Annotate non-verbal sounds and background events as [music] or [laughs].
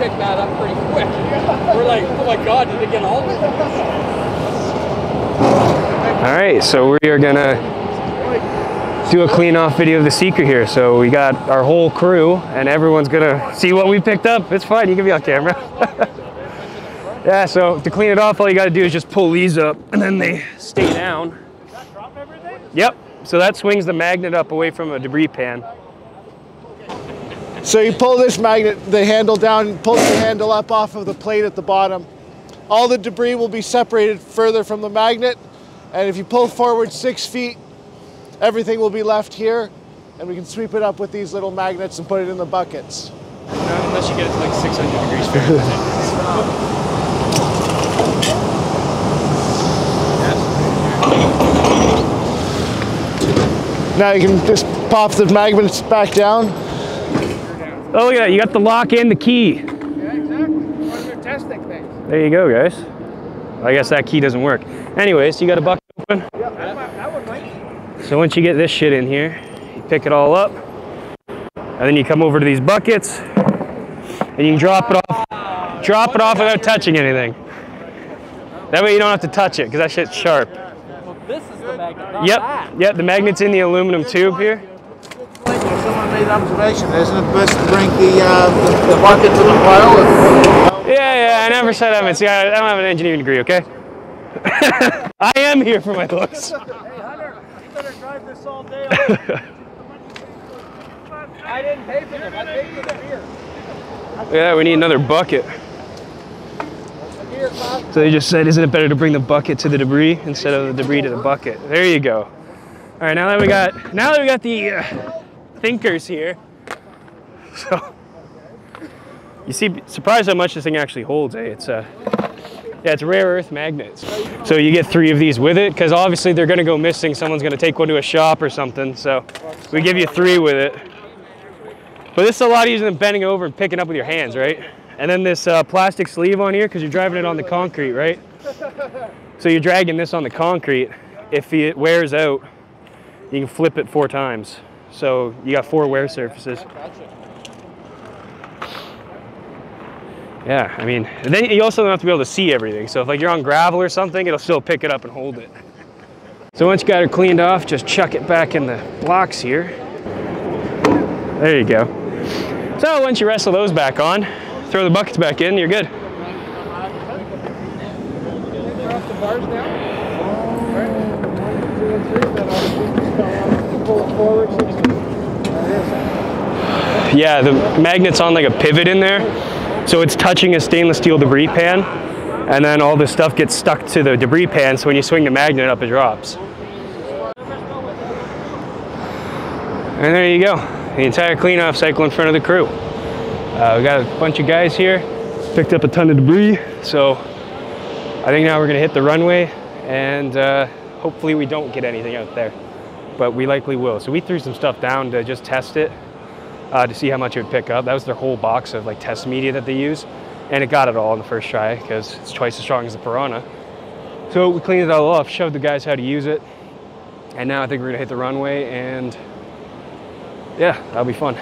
picked that up pretty quick. We're like, oh my god, did they get all of it? All right, so we are gonna do a clean off video of the Seeker here. So we got our whole crew and everyone's gonna see what we picked up. It's fine, you can be on camera. [laughs] yeah, so to clean it off, all you gotta do is just pull these up and then they stay down. Yep, so that swings the magnet up away from a debris pan. So you pull this magnet, the handle down, pull the handle up off of the plate at the bottom. All the debris will be separated further from the magnet. And if you pull forward six feet, everything will be left here. And we can sweep it up with these little magnets and put it in the buckets. unless you get it to like 600 degrees Fahrenheit. Now you can just pop the magnets back down. Oh, look at that. You got the lock and the key. Yeah, exactly. When they're testing things. There you go, guys. I guess that key doesn't work. Anyways, you got a bucket open. Yeah, that, that one might. So once you get this shit in here, you pick it all up, and then you come over to these buckets, and you can drop it off. Drop it off without touching anything. That way you don't have to touch it, because that shit's sharp. Well, this is the magnet, not Yep, that. yep, the magnet's in the aluminum tube here. Someone made an observation, isn't it best to bring the, uh, the, the bucket to the pile? Yeah, yeah, I never said I haven't. See, I I don't have an engineering degree, okay? [laughs] I am here for my looks. Hey, Hunter, you better drive this all day. [laughs] I didn't pay for them. I paid for them here. Yeah, we need another bucket. So they just said, isn't it better to bring the bucket to the debris instead of the debris to the bucket? There you go. All right, now that we got now that we got the uh, thinkers here, so you see, surprised how much this thing actually holds. Eh? It's uh, yeah, it's rare earth magnets. So you get three of these with it because obviously they're gonna go missing. Someone's gonna take one to a shop or something. So we give you three with it. But this is a lot easier than bending over and picking up with your hands, right? And then this uh, plastic sleeve on here because you're driving it on the concrete, right? So you're dragging this on the concrete. If it wears out, you can flip it four times. So you got four wear surfaces. Yeah, I mean, then you also don't have to be able to see everything. So if like you're on gravel or something, it'll still pick it up and hold it. So once you got it cleaned off, just chuck it back in the blocks here. There you go. So once you wrestle those back on, throw the buckets back in, you're good. Yeah, the magnet's on like a pivot in there. So it's touching a stainless steel debris pan. And then all this stuff gets stuck to the debris pan. So when you swing the magnet up, it drops. And there you go. The entire cleanoff cycle in front of the crew. Uh, we got a bunch of guys here. Picked up a ton of debris. So I think now we're gonna hit the runway and uh, hopefully we don't get anything out there. But we likely will. So we threw some stuff down to just test it uh, to see how much it would pick up. That was their whole box of like test media that they use, and it got it all in the first try because it's twice as strong as the Piranha. So we cleaned it all off, showed the guys how to use it, and now I think we're gonna hit the runway, and yeah, that'll be fun.